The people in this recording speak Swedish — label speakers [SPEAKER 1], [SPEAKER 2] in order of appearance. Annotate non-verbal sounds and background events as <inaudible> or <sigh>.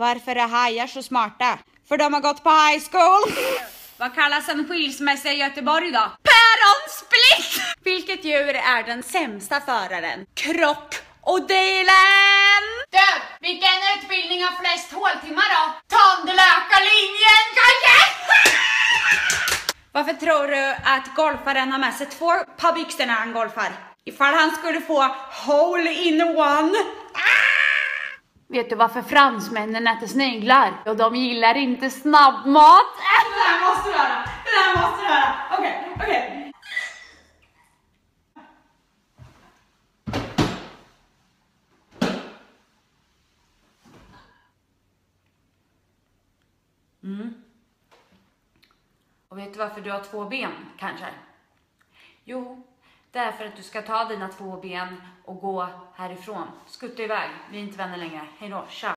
[SPEAKER 1] Varför är hajar så smarta? För de har gått på high school. <laughs> Vad kallas en skilsmässa i Göteborg då? Päronsplitt! Vilket djur är den sämsta föraren? Krokodillen! Du, vilken utbildning har flest håltimmar då? Tandläkarlinjen kanske? <laughs> Varför tror du att golfaren har med sig två par byxor när han golfar? Ifall han skulle få hole in one. Vet du varför fransmännen äter sniglar? Och de gillar inte snabbmat. Det där måste du höra! Det där måste du höra! Okej, okej. Mm. Och vet du varför du har två ben, kanske? Jo, det är för att du ska ta dina två ben och gå härifrån. Skutta iväg, vi är inte vänner längre. Hejdå, tja!